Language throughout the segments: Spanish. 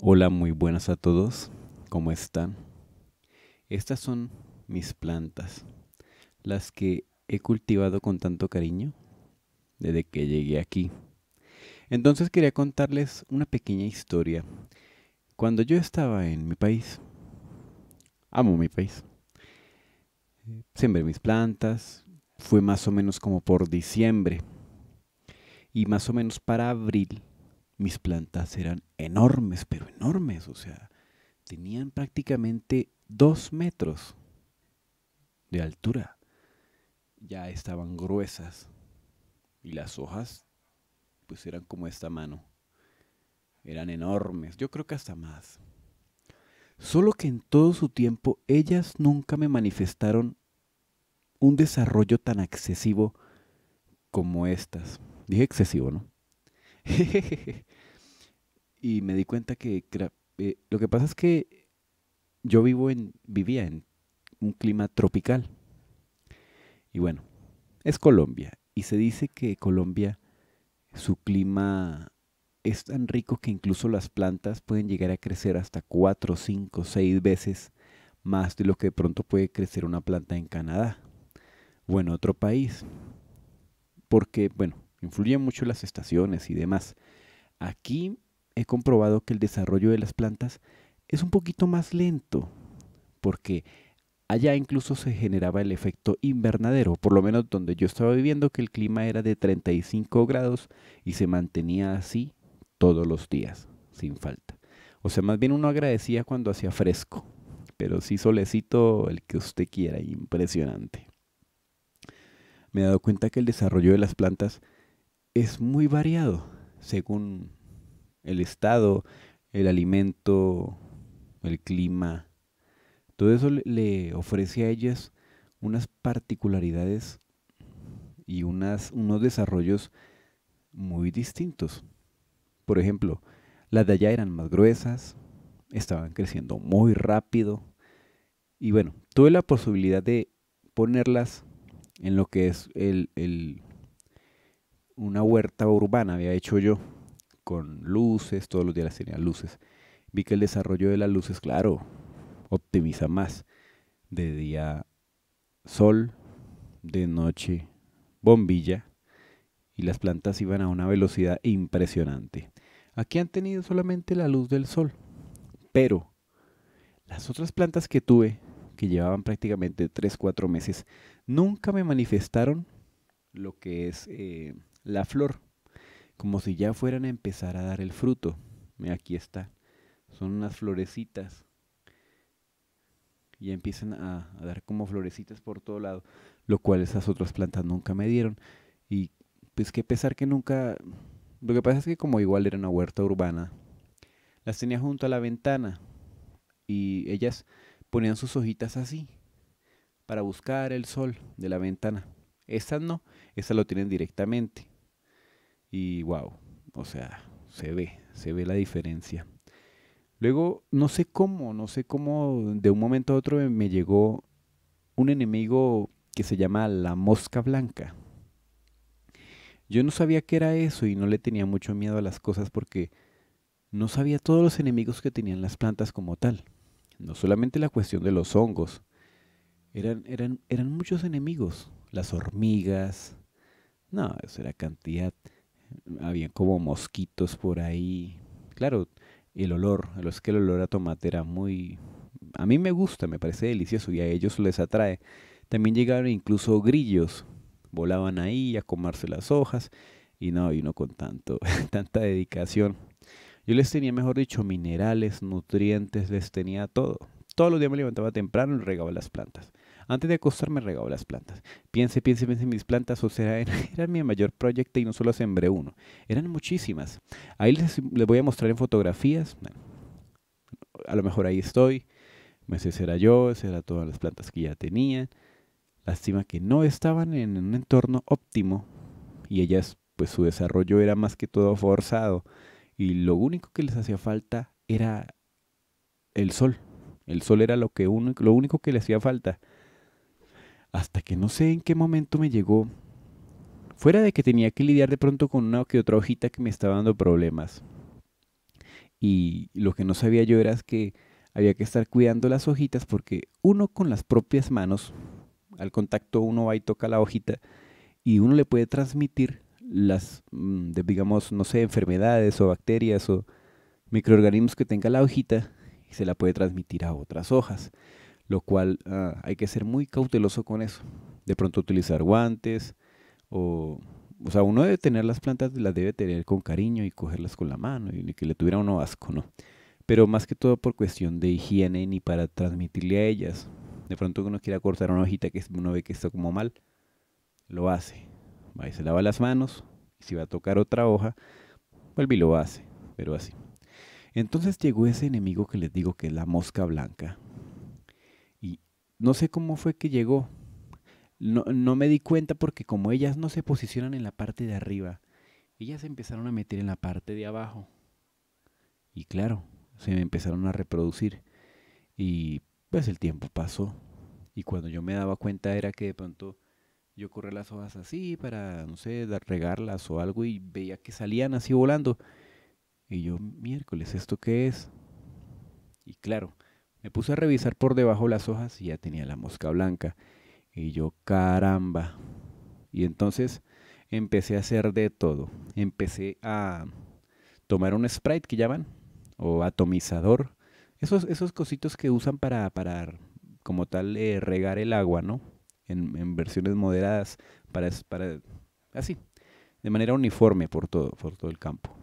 Hola, muy buenas a todos. ¿Cómo están? Estas son mis plantas, las que he cultivado con tanto cariño desde que llegué aquí. Entonces quería contarles una pequeña historia. Cuando yo estaba en mi país, amo mi país, sembré mis plantas, fue más o menos como por diciembre y más o menos para abril mis plantas eran enormes, pero enormes, o sea, tenían prácticamente dos metros de altura. Ya estaban gruesas y las hojas pues eran como esta mano. Eran enormes, yo creo que hasta más. Solo que en todo su tiempo ellas nunca me manifestaron un desarrollo tan excesivo como estas. Dije excesivo, ¿no? y me di cuenta que eh, lo que pasa es que yo vivo en, vivía en un clima tropical. Y bueno, es Colombia. Y se dice que Colombia, su clima es tan rico que incluso las plantas pueden llegar a crecer hasta 4, 5, 6 veces más de lo que de pronto puede crecer una planta en Canadá o en otro país. Porque, bueno, influyen mucho las estaciones y demás. Aquí he comprobado que el desarrollo de las plantas es un poquito más lento, porque allá incluso se generaba el efecto invernadero, por lo menos donde yo estaba viviendo, que el clima era de 35 grados y se mantenía así todos los días, sin falta. O sea, más bien uno agradecía cuando hacía fresco, pero sí solecito el que usted quiera, impresionante. Me he dado cuenta que el desarrollo de las plantas es muy variado según el estado, el alimento, el clima. Todo eso le ofrece a ellas unas particularidades y unas, unos desarrollos muy distintos. Por ejemplo, las de allá eran más gruesas, estaban creciendo muy rápido y bueno, tuve la posibilidad de ponerlas en lo que es el, el una huerta urbana, había hecho yo, con luces, todos los días tenía luces. Vi que el desarrollo de las luces, claro, optimiza más. De día sol, de noche bombilla, y las plantas iban a una velocidad impresionante. Aquí han tenido solamente la luz del sol, pero las otras plantas que tuve, que llevaban prácticamente 3-4 meses, nunca me manifestaron lo que es eh, la flor, como si ya fueran a empezar a dar el fruto. Aquí está, son unas florecitas. Y empiezan a, dar como florecitas por todo lado, lo cual esas otras plantas nunca me dieron. Y pues que pesar que nunca... Lo que pasa es que como igual era una huerta urbana, las tenía junto a la ventana y ellas ponían sus hojitas así para buscar el sol de la ventana. Estas no, estas lo tienen directamente. Y wow, o sea, se ve, se ve la diferencia. Luego, no sé cómo, no sé cómo de un momento a otro me llegó un enemigo que se llama la mosca blanca. Yo no sabía qué era eso y no le tenía mucho miedo a las cosas porque no sabía todos los enemigos que tenían las plantas como tal. No solamente la cuestión de los hongos, eran, eran, eran muchos enemigos. Las hormigas, no, eso era cantidad había como mosquitos por ahí. Claro, el olor, es que el olor a tomate era muy... A mí me gusta, me parece delicioso y a ellos les atrae. También llegaron incluso grillos, volaban ahí a comerse las hojas y no, vino con tanto, tanta dedicación. Yo les tenía, mejor dicho, minerales, nutrientes, les tenía todo. Todos los días me levantaba temprano y regaba las plantas. Antes de acostarme regaba las plantas. Piense, piense, piense en mis plantas, o sea, era, mi mayor proyecto y no solo sembré uno, eran muchísimas. Ahí les, voy a mostrar en fotografías. a lo mejor ahí estoy. Ese será yo, ese era todas las plantas que ya tenía. Lástima que no estaban en un entorno óptimo y ellas, pues su desarrollo era más que todo forzado y lo único que les hacía falta era el sol. El sol era lo, que lo único que les hacía falta hasta que no sé en qué momento me llegó, fuera de que tenía que lidiar de pronto con una que otra hojita que me estaba dando problemas. Y lo que no sabía yo era que había que estar cuidando las hojitas porque uno con las propias manos, al contacto uno va y toca la hojita y uno le puede transmitir las, mm, digamos, no sé, enfermedades o bacterias o microorganismos que tenga la hojita y se la puede transmitir a otras hojas, lo cual ah, hay que ser muy cauteloso con eso. De pronto utilizar guantes o, o sea, uno debe tener las plantas, las debe tener con cariño y cogerlas con la mano y que le tuviera uno asco, ¿no? Pero más que todo por cuestión de higiene ni para transmitirle a ellas. De pronto uno quiera cortar una hojita que uno ve que está como mal, lo hace. Va y se lava las manos y si va a tocar otra hoja, vuelve y lo hace, pero así. Entonces llegó ese enemigo que les digo que es la mosca blanca. No sé cómo fue que llegó. No, no me di cuenta porque como ellas no se posicionan en la parte de arriba, ellas se empezaron a meter en la parte de abajo. Y claro, se me empezaron a reproducir. Y pues el tiempo pasó. Y cuando yo me daba cuenta era que de pronto yo corría las hojas así para, no sé, regarlas o algo y veía que salían así volando. Y yo, miércoles, ¿esto qué es? Y claro, me puse a revisar por debajo las hojas y ya tenía la mosca blanca. Y yo, caramba. Y entonces empecé a hacer de todo. Empecé a tomar un sprite que llaman, o atomizador. Esos, esos cositos que usan para, para como tal, eh, regar el agua, ¿no? En, versiones moderadas, para, para, así, de manera uniforme por todo, por todo el campo.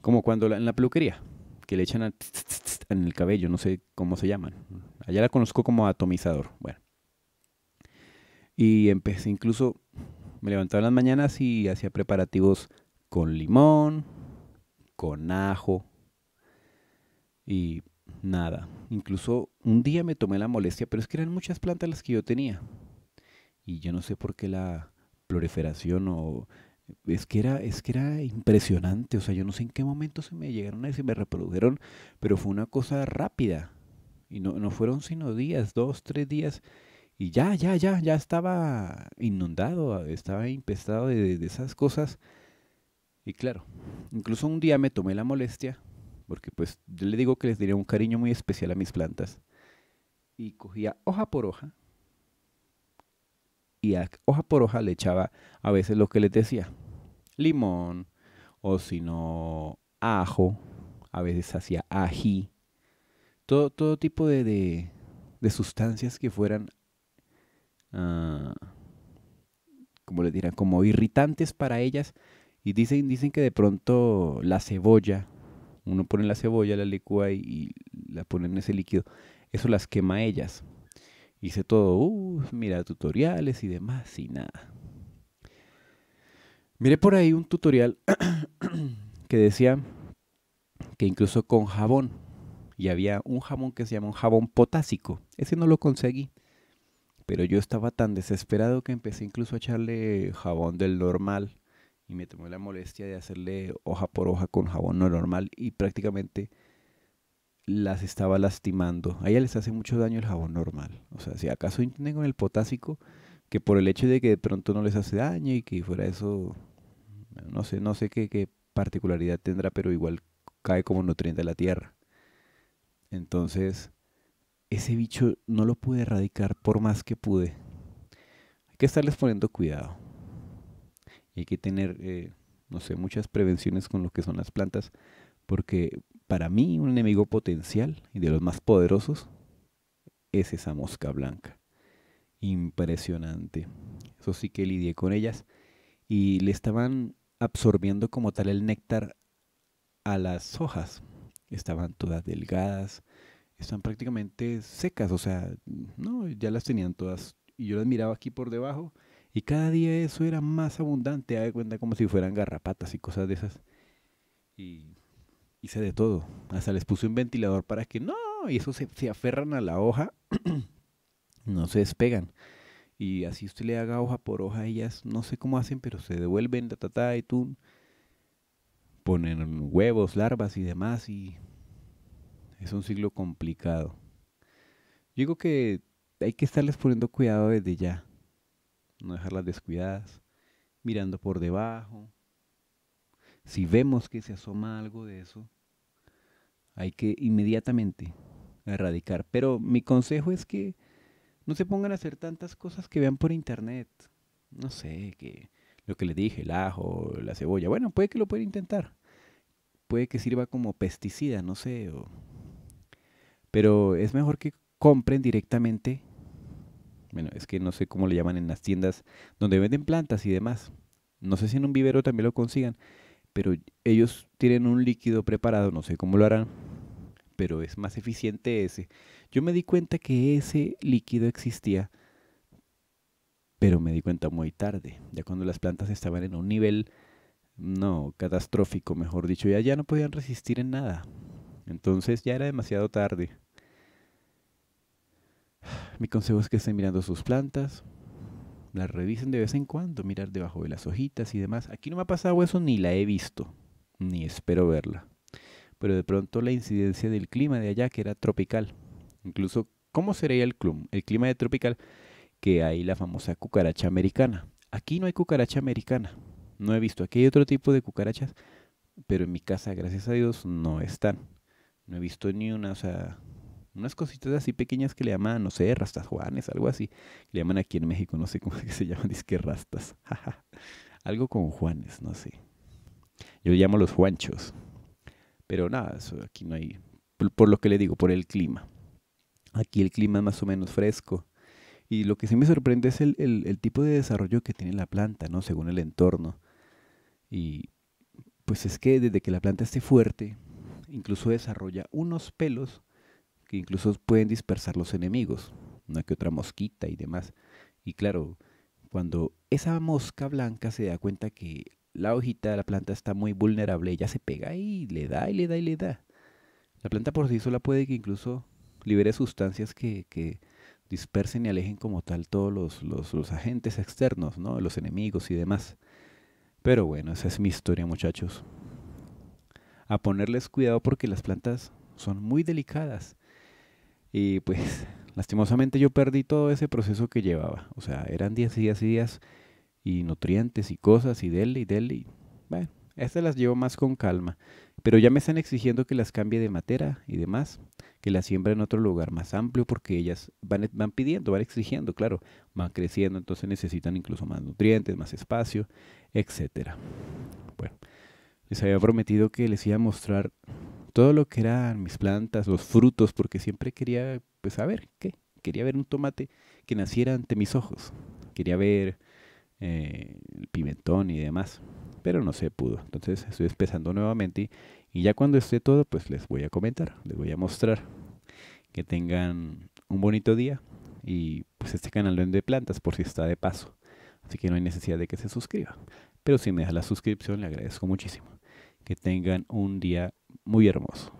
Como cuando en la peluquería, que le echan en el cabello, no sé cómo se llaman. Allá la conozco como atomizador. Bueno. Y empecé incluso, me levantaba en las mañanas y hacía preparativos con limón, con ajo y nada. Incluso un día me tomé la molestia, pero es que eran muchas plantas las que yo tenía. Y yo no sé por qué la proliferación o es que era, es que era impresionante, o sea, yo no sé en qué momento se me llegaron a se me reprodujeron, pero fue una cosa rápida. Y no, no fueron sino días, dos, tres días, y ya, ya, ya, ya estaba inundado, estaba impestado de, de esas cosas. Y claro, incluso un día me tomé la molestia, porque pues yo le digo que les diría un cariño muy especial a mis plantas, y cogía hoja por hoja, y hoja por hoja le echaba a veces lo que les decía, limón, o si no, ajo, a veces hacía ají, todo, todo tipo de, de, sustancias que fueran, uh, como les dirán, como irritantes para ellas. Y dicen, dicen que de pronto la cebolla, uno pone la cebolla, la licúa y, y la pone en ese líquido, eso las quema a ellas. Hice todo, uh, mira tutoriales y demás y nada. Miré por ahí un tutorial que decía que incluso con jabón, y había un jabón que se llama un jabón potásico, ese no lo conseguí, pero yo estaba tan desesperado que empecé incluso a echarle jabón del normal y me tomé la molestia de hacerle hoja por hoja con jabón no normal y prácticamente las estaba lastimando. A ella les hace mucho daño el jabón normal. O sea, si acaso intenten con el potásico, que por el hecho de que de pronto no les hace daño y que fuera eso, no sé, no sé qué, qué particularidad tendrá, pero igual cae como nutriente a la tierra. Entonces, ese bicho no lo pude erradicar por más que pude. Hay que estarles poniendo cuidado. Y hay que tener, eh, no sé, muchas prevenciones con lo que son las plantas, porque para mí un enemigo potencial y de los más poderosos es esa mosca blanca. Impresionante. Eso sí que lidié con ellas y le estaban absorbiendo como tal el néctar a las hojas. Estaban todas delgadas, están prácticamente secas, o sea, no, ya las tenían todas. Y yo las miraba aquí por debajo y cada día eso era más abundante, de cuenta como si fueran garrapatas y cosas de esas. Y hice de todo. Hasta les puse un ventilador para que no, y eso se, aferran a la hoja, no se despegan. Y así usted le haga hoja por hoja, ellas no sé cómo hacen, pero se devuelven, ta, ta, y tú ponen huevos, larvas y demás, y es un ciclo complicado. Yo digo que hay que estarles poniendo cuidado desde ya, no dejarlas descuidadas, mirando por debajo, si vemos que se asoma algo de eso, hay que inmediatamente erradicar. Pero mi consejo es que no se pongan a hacer tantas cosas que vean por internet. No sé, que lo que le dije, el ajo, la cebolla. Bueno, puede que lo puedan intentar. Puede que sirva como pesticida, no sé. Pero es mejor que compren directamente. Bueno, es que no sé cómo le llaman en las tiendas donde venden plantas y demás. No sé si en un vivero también lo consigan. Pero ellos tienen un líquido preparado, no sé cómo lo harán. Pero es más eficiente ese. Yo me di cuenta que ese líquido existía pero me di cuenta muy tarde, ya cuando las plantas estaban en un nivel, no, catastrófico, mejor dicho, ya, ya no podían resistir en nada. Entonces ya era demasiado tarde. Mi consejo es que estén mirando sus plantas, las revisen de vez en cuando, mirar debajo de las hojitas y demás. Aquí no me ha pasado eso ni la he visto, ni espero verla. Pero de pronto la incidencia del clima de allá, que era tropical. Incluso, ¿cómo sería el, el clima de tropical? que hay la famosa cucaracha americana. Aquí no hay cucaracha americana. No he visto. Aquí hay otro tipo de cucarachas, pero en mi casa, gracias a Dios, no están. No he visto ni una, o sea, unas cositas así pequeñas que le llaman, no sé, rastas juanes, algo así. Le llaman aquí en México, no sé cómo se llaman, que rastas. algo con juanes, no sé. Yo llamo los juanchos. Pero nada, eso aquí no hay. por lo que le digo, por el clima. Aquí el clima es más o menos fresco. Y lo que sí me sorprende es el, tipo de desarrollo que tiene la planta, ¿no? Según el entorno. Y pues es que desde que la planta esté fuerte, incluso desarrolla unos pelos que incluso pueden dispersar los enemigos, una que otra mosquita y demás. Y claro, cuando esa mosca blanca se da cuenta que la hojita de la planta está muy vulnerable, ella se pega y le da y le da y le da. La planta por sí sola puede que incluso libere sustancias que, dispersen y alejen como tal todos los, los, agentes externos, ¿no? los enemigos y demás. Pero bueno, esa es mi historia muchachos. A ponerles cuidado porque las plantas son muy delicadas. Y pues lastimosamente yo perdí todo ese proceso que llevaba. O sea, eran días y días y días y nutrientes y cosas y dele y dele. bueno, estas las llevo más con calma. Pero ya me están exigiendo que las cambie de matera y demás que la siembra en otro lugar más amplio porque ellas van, van pidiendo, van exigiendo, claro, van creciendo, entonces necesitan incluso más nutrientes, más espacio, etcétera. Bueno, les había prometido que les iba a mostrar todo lo que eran mis plantas, los frutos, porque siempre quería, pues, saber qué. Quería ver un tomate que naciera ante mis ojos. Quería ver eh, el pimentón y demás, pero no se pudo. Entonces estoy empezando nuevamente y ya cuando esté todo, pues les voy a comentar, les voy a mostrar. Que tengan un bonito día y pues este canal de plantas por si está de paso. Así que no hay necesidad de que se suscriban. Pero si me deja la suscripción, le agradezco muchísimo. Que tengan un día muy hermoso.